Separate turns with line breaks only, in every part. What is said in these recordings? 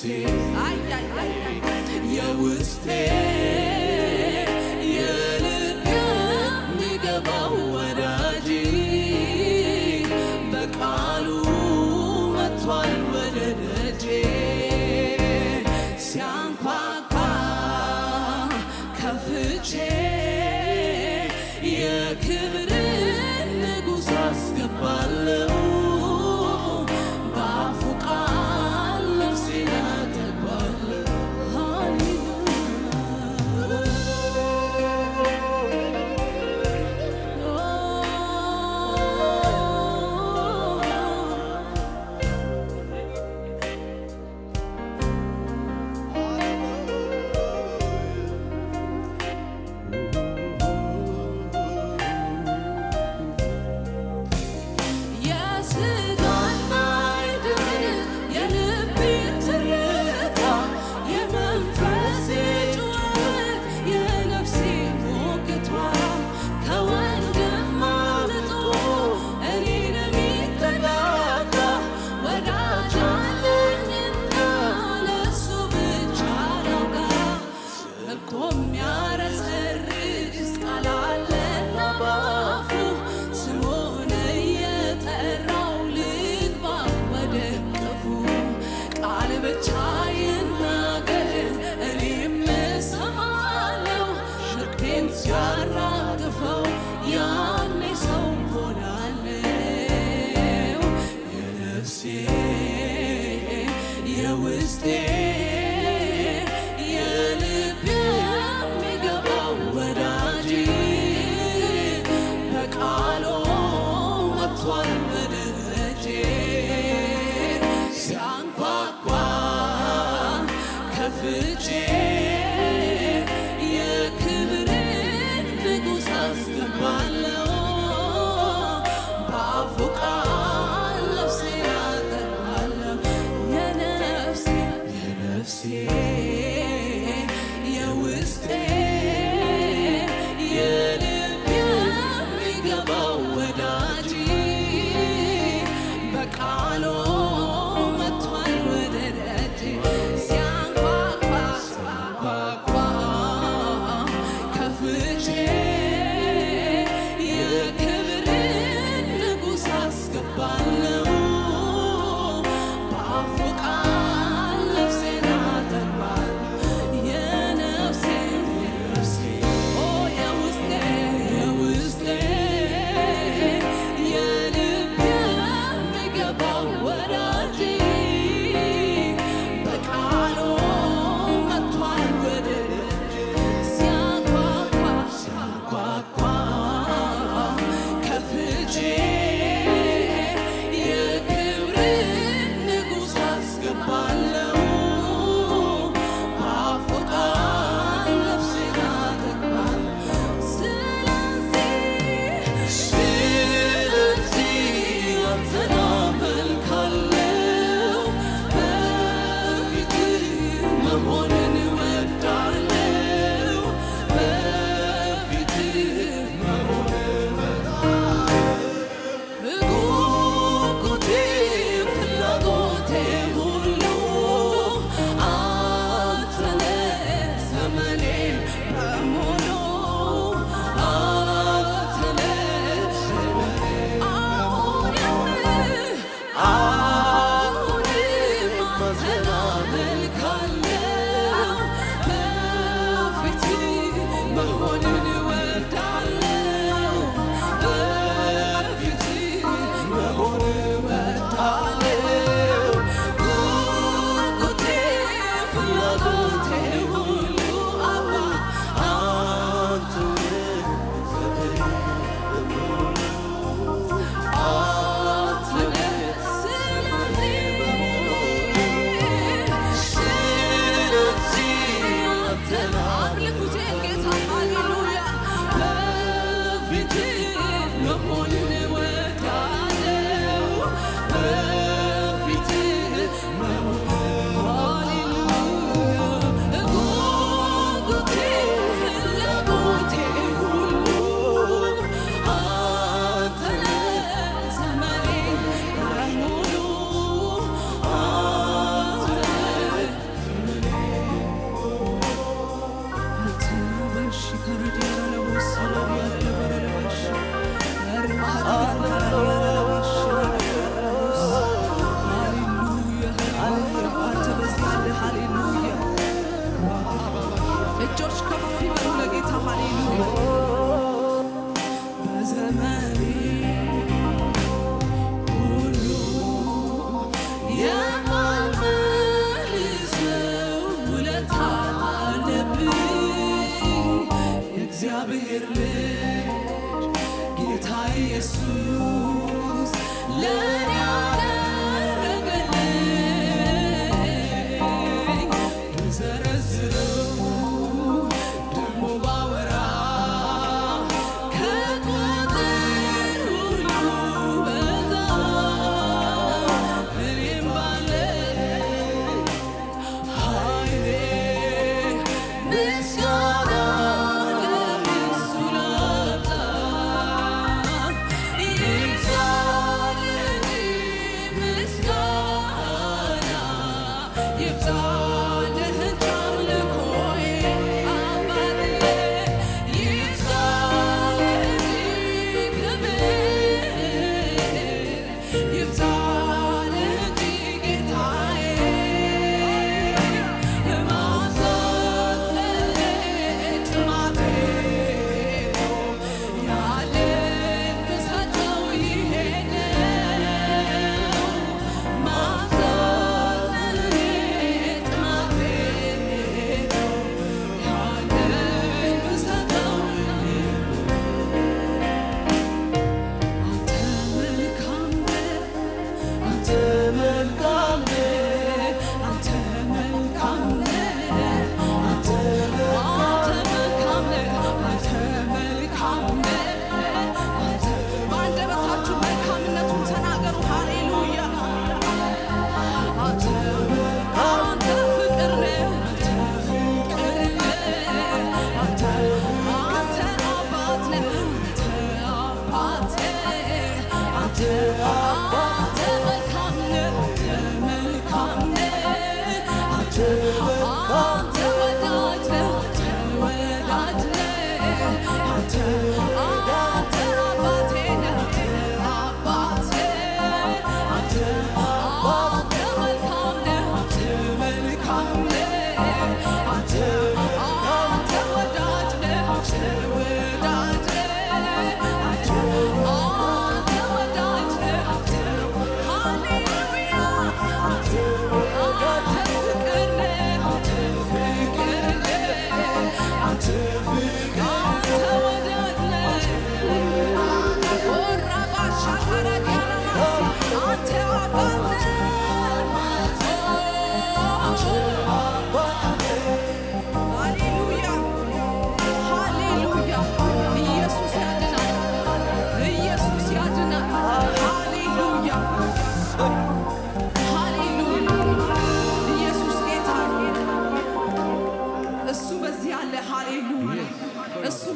የነፍሴ የውስጤ ወዳጅ በቃሉ መጥቷል ወደ ደጄ። ከፍቼ የክብርን
is was there.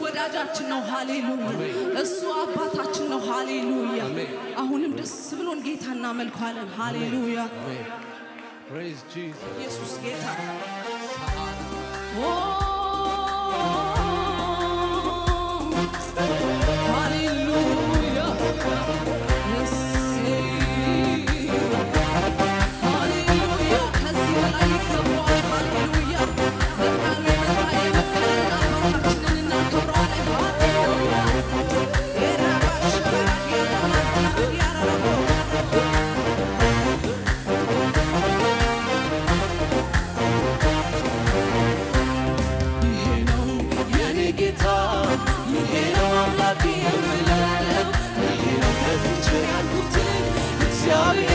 ወዳጃችን ነው። ሃሌሉያ። እሱ አባታችን ነው። ሃሌሉያ። አሁንም ደስ ብሎን ጌታ እናመልካለን። ሃሌሉያ። ኢየሱስ ጌታ Oh, your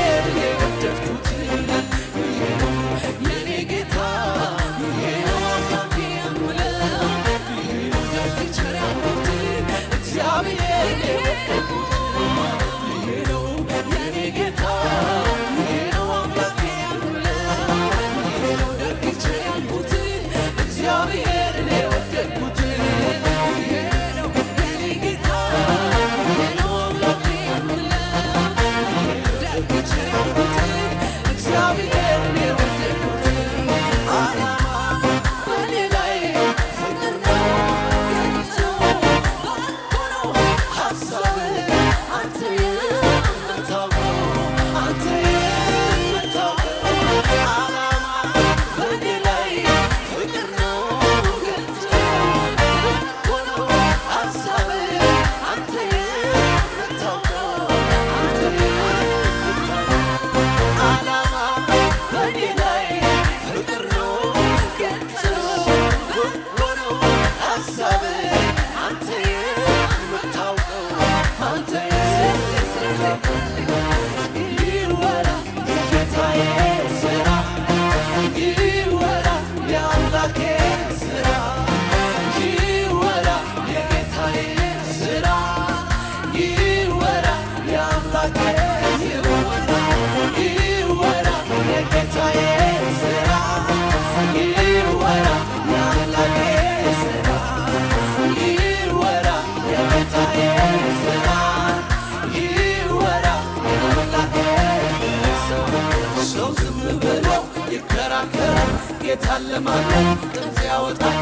ጌታን ለማመን ጥንት ያወጣል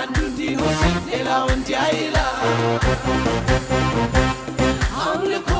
አንዱ እንዲወስድ ሌላው እንዲያይላ አምልኮ